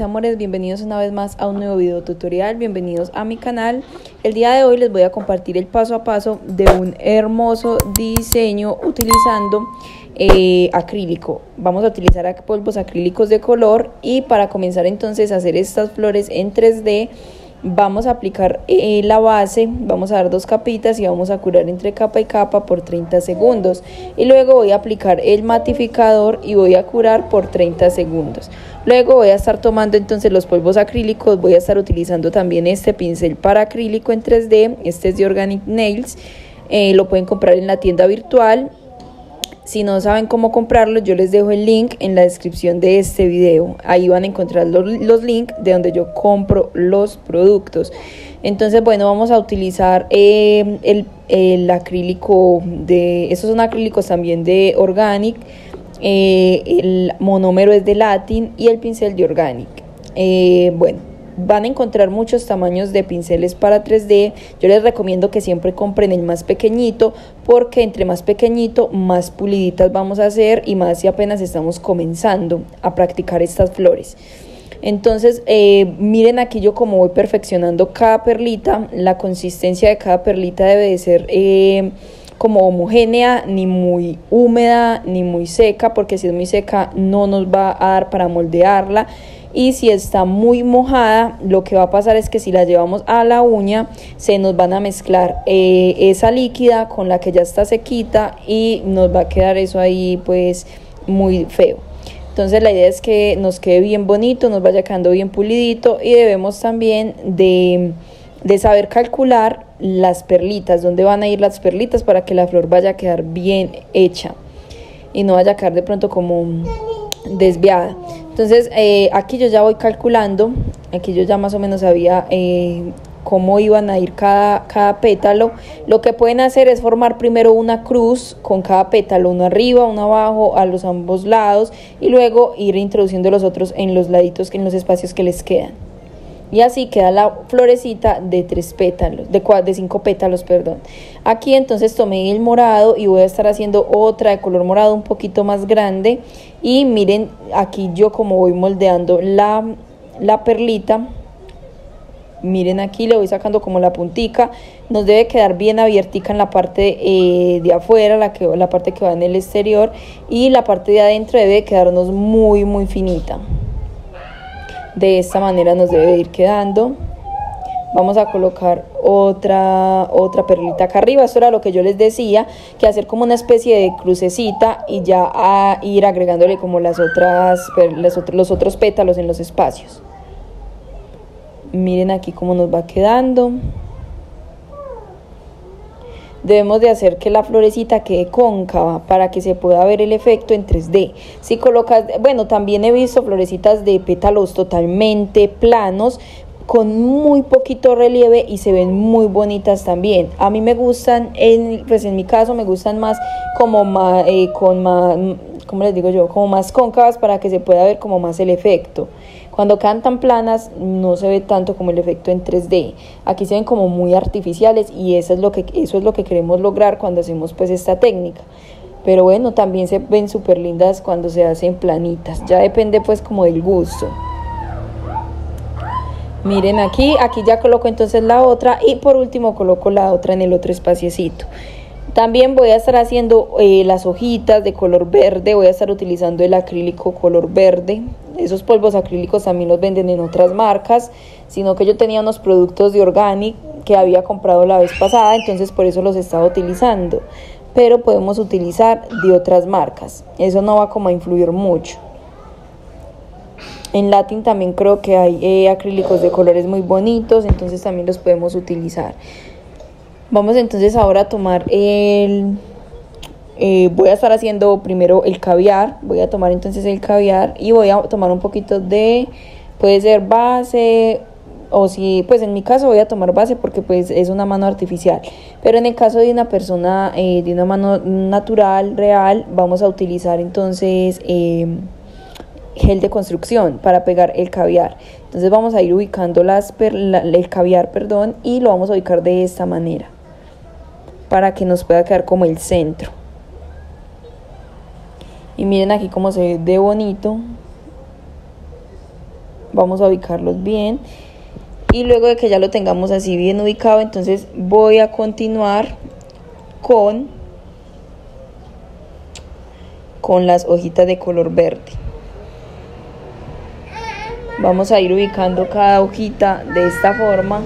amores, bienvenidos una vez más a un nuevo video tutorial, bienvenidos a mi canal. El día de hoy les voy a compartir el paso a paso de un hermoso diseño utilizando eh, acrílico. Vamos a utilizar polvos acrílicos de color y para comenzar entonces a hacer estas flores en 3D vamos a aplicar eh, la base, vamos a dar dos capitas y vamos a curar entre capa y capa por 30 segundos y luego voy a aplicar el matificador y voy a curar por 30 segundos. Luego voy a estar tomando entonces los polvos acrílicos, voy a estar utilizando también este pincel para acrílico en 3D, este es de Organic Nails, eh, lo pueden comprar en la tienda virtual si no saben cómo comprarlo, yo les dejo el link en la descripción de este video. Ahí van a encontrar los, links de donde yo compro los productos. Entonces, bueno, vamos a utilizar eh, el, acrílico de... Estos son acrílicos también de Organic. Eh, el monómero es de Latin y el pincel de Organic. Eh, bueno, van a encontrar muchos tamaños de pinceles para 3D. Yo les recomiendo que siempre compren el más pequeñito porque entre más pequeñito más puliditas vamos a hacer y más si apenas estamos comenzando a practicar estas flores. Entonces, eh, miren aquí yo como voy perfeccionando cada perlita. La consistencia de cada perlita debe de ser... como homogénea, ni muy húmeda, ni muy seca, porque si es muy seca no nos va a dar para moldearla. Y si está muy mojada lo que va a pasar es que si la llevamos a la uña se nos van a mezclar eh, esa líquida con la que ya está sequita y nos va a quedar eso ahí pues muy feo. Entonces la idea es que nos quede bien bonito nos vaya quedando bien pulidito y debemos también de, de saber calcular las perlitas dónde van a ir las perlitas para que la flor vaya a quedar bien hecha y no vaya a quedar de pronto como desviada entonces eh, aquí yo ya voy calculando, aquí yo ya más o menos sabía eh, cómo iban a ir cada, cada pétalo. Lo que pueden hacer es formar primero una cruz con cada pétalo, uno arriba, uno abajo, a los ambos lados y luego ir introduciendo los otros en los laditos, en los espacios que les quedan. Y así queda la florecita de tres pétalos, de, de cinco pétalos, perdón. Aquí entonces tomé el morado y voy a estar haciendo otra de color morado un poquito más grande. Y miren aquí yo como voy moldeando la, la perlita. Miren aquí le voy sacando como la puntica. Nos debe quedar bien abiertica en la parte eh, de afuera, la, que, la parte que va en el exterior. Y la parte de adentro debe quedarnos muy muy finita de esta manera nos debe ir quedando. Vamos a colocar otra otra perlita acá arriba. Esto era lo que yo les decía que hacer como una especie de crucecita y ya a ir agregándole como las otras los otros pétalos en los espacios. Miren aquí cómo nos va quedando debemos de hacer que la florecita quede cóncava para que se pueda ver el efecto en 3D. Si colocas, bueno, también he visto florecitas de pétalos totalmente planos, con muy poquito relieve y se ven muy bonitas también. A mí me gustan, en, pues en mi caso me gustan más como más, eh, con más, ¿cómo les digo yo? Como más cóncavas para que se pueda ver como más el efecto. Cuando quedan tan planas no se ve tanto como el efecto en 3D. Aquí se ven como muy artificiales y eso es lo que, eso es lo que queremos lograr cuando hacemos pues esta técnica. Pero bueno, también se ven súper lindas cuando se hacen planitas. Ya depende pues como del gusto. Miren aquí, aquí ya coloco entonces la otra y por último coloco la otra en el otro espaciecito. También voy a estar haciendo eh, las hojitas de color verde, voy a estar utilizando el acrílico color verde. Esos polvos acrílicos también los venden en otras marcas, sino que yo tenía unos productos de Organic que había comprado la vez pasada, entonces por eso los estaba utilizando. Pero podemos utilizar de otras marcas, eso no va como a influir mucho. En Latin también creo que hay eh, acrílicos de colores muy bonitos, entonces también los podemos utilizar. Vamos entonces ahora a tomar el... Eh, voy a estar haciendo primero el caviar, voy a tomar entonces el caviar y voy a tomar un poquito de, puede ser base o si, pues en mi caso voy a tomar base porque pues es una mano artificial, pero en el caso de una persona, eh, de una mano natural, real, vamos a utilizar entonces gel de construcción para pegar el caviar. Entonces vamos a ir ubicando las el caviar, perdón, y lo vamos a ubicar de esta manera para que nos pueda quedar como el centro. Y miren aquí cómo se ve de bonito. vamos a ubicarlos bien. Y luego de que ya lo tengamos así bien ubicado entonces voy a continuar con con las hojitas de color verde. Vamos a ir ubicando cada hojita de esta forma.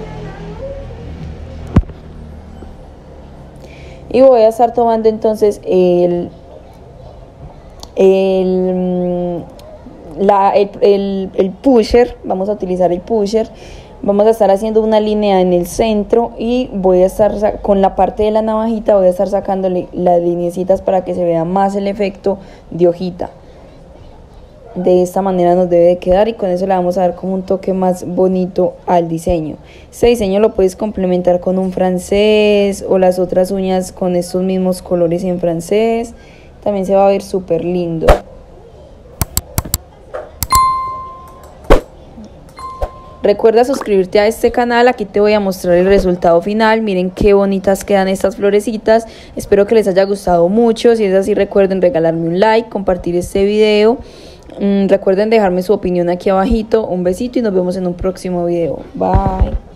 Y voy a estar tomando entonces el el, la, el, el, pusher, vamos a utilizar el pusher, vamos a estar haciendo una línea en el centro y voy a estar con la parte de la navajita, voy a estar sacándole las lineecitas para que se vea más el efecto de hojita. De esta manera nos debe de quedar y con eso le vamos a dar como un toque más bonito al diseño. Este diseño lo puedes complementar con un francés o las otras uñas con estos mismos colores en francés también se va a ver súper lindo. Recuerda suscribirte a este canal, aquí te voy a mostrar el resultado final. Miren qué bonitas quedan estas florecitas. Espero que les haya gustado mucho. Si es así, recuerden regalarme un like, compartir este video. Mm, recuerden dejarme su opinión aquí abajito. Un besito y nos vemos en un próximo video. Bye.